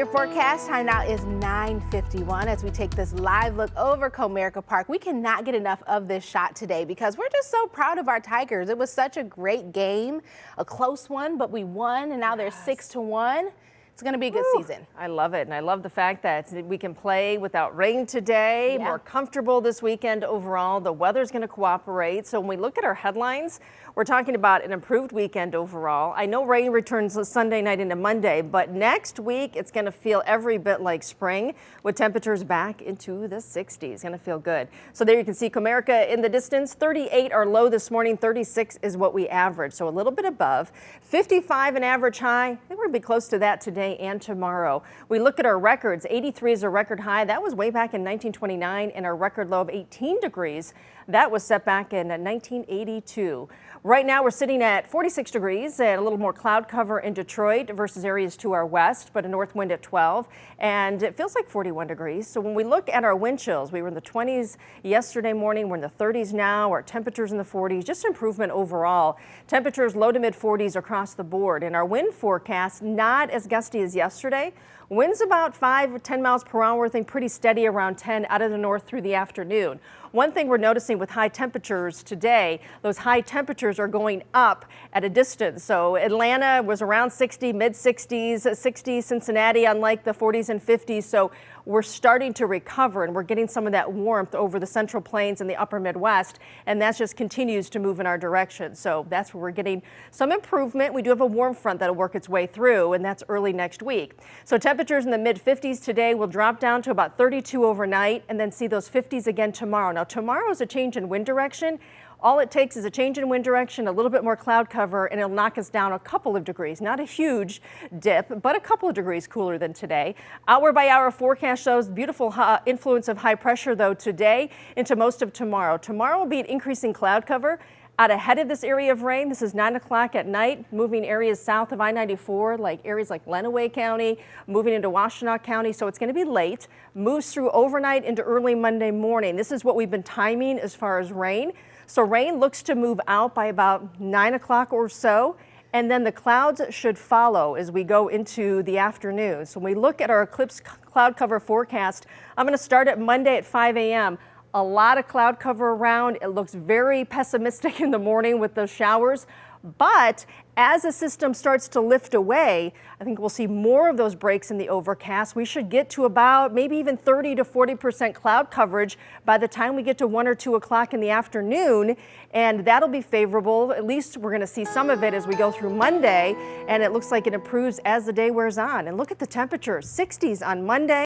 Your forecast time now is 9.51 as we take this live look over Comerica Park. We cannot get enough of this shot today because we're just so proud of our Tigers. It was such a great game, a close one, but we won and now they're six to one. It's going to be a good Woo, season. I love it. And I love the fact that we can play without rain today, Yeah. more comfortable this weekend overall. The weather's going to cooperate. So when we look at our headlines, we're talking about an improved weekend overall. I know rain returns Sunday night into Monday, but next week it's going to feel every bit like spring with temperatures back into the 60s. Going to feel good. So there you can see Comerica in the distance. 38 are low this morning. 36 is what we average. So a little bit above. 55 an average high. I think we're going to be close to that today and tomorrow. We look at our records. 83 is a record high. That was way back in 1929 and our record low of 18 degrees. That was set back in 1982. Right now we're sitting at 46 degrees and a little more cloud cover in Detroit versus areas to our west, but a north wind at 12 and it feels like 41 degrees. So when we look at our wind chills, we were in the 20s yesterday morning. We're in the 30s now. Our temperatures in the 40s, just improvement overall. Temperatures low to mid 40s across the board and our wind forecast not as gusty as yesterday. Winds about 5 or 10 miles per hour, I think pretty steady around 10 out of the north through the afternoon. One thing we're noticing with high temperatures today, those high temperatures are going up at a distance. So Atlanta was around 60, mid 60s, 60 Cincinnati, unlike the 40s and 50s. So we're starting to recover and we're getting some of that warmth over the central plains and the upper Midwest. And that just continues to move in our direction. So that's where we're getting some improvement. We do have a warm front that'll work its way through and that's early next week. So temperatures in the mid 50s today will drop down to about 32 overnight and then see those 50s again tomorrow. Now tomorrow is a change in wind direction. All it takes is a change in wind direction, a little bit more cloud cover, and it'll knock us down a couple of degrees. Not a huge dip, but a couple of degrees cooler than today. Hour by hour forecast shows beautiful influence of high pressure, though, today into most of tomorrow. Tomorrow will be an increasing cloud cover. Out ahead of this area of rain, this is 9 o'clock at night, moving areas south of I-94, like areas like Lenawee County, moving into Washtenaw County, so it's going to be late. Moves through overnight into early Monday morning. This is what we've been timing as far as rain. So rain looks to move out by about 9 o'clock or so. And then the clouds should follow as we go into the afternoon. So when we look at our eclipse cloud cover forecast, I'm going to start at Monday at 5 a.m. A lot of cloud cover around. It looks very pessimistic in the morning with those showers. But as the system starts to lift away, I think we'll see more of those breaks in the overcast. We should get to about maybe even 30 to 40 percent cloud coverage by the time we get to 1 or 2 o'clock in the afternoon. And that'll be favorable. At least we're going to see some of it as we go through Monday. And it looks like it improves as the day wears on. And look at the temperatures 60s on Monday.